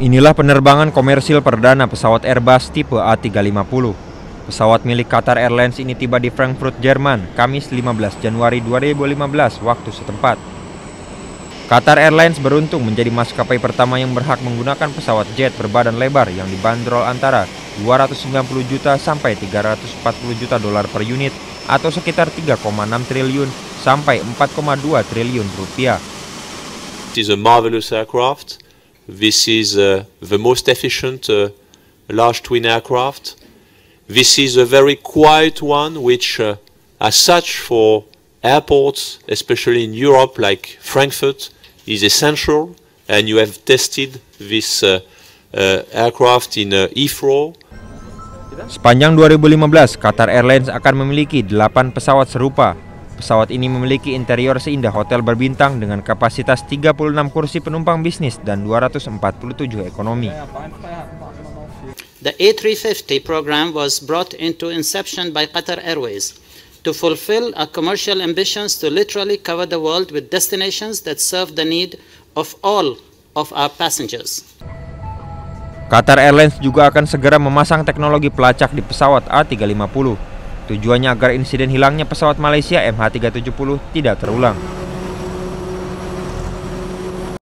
Inilah penerbangan komersil perdana pesawat Airbus tipe A350. Pesawat milik Qatar Airlines ini tiba di Frankfurt, Jerman, Kamis 15 Januari 2015 waktu setempat. Qatar Airlines beruntung menjadi maskapai pertama yang berhak menggunakan pesawat jet berbadan lebar yang dibanderol antara 290 juta sampai 340 juta dolar per unit atau sekitar 3,6 triliun sampai 4,2 triliun rupiah. It is a marvelous aircraft. This is uh, the most efficient uh, large twin aircraft. This is a very quiet one, which, uh, as such, for airports, especially in Europe, like Frankfurt, is essential. And you have tested this aircraft in Heathrow. Sepanjang 2015, Qatar Airlines akan memiliki 8 pesawat serupa Pesawat ini memiliki interior seindah hotel berbintang dengan kapasitas 36 kursi penumpang bisnis dan 247 ekonomi. The A350 program was brought into inception by Qatar Airways to fulfill our commercial ambitions to literally cover the world with destinations that serve the need of all of our passengers. Qatar Airlines juga akan segera memasang teknologi pelacak di pesawat A350 Tujuannya agar insiden hilangnya pesawat Malaysia MH370 tidak terulang.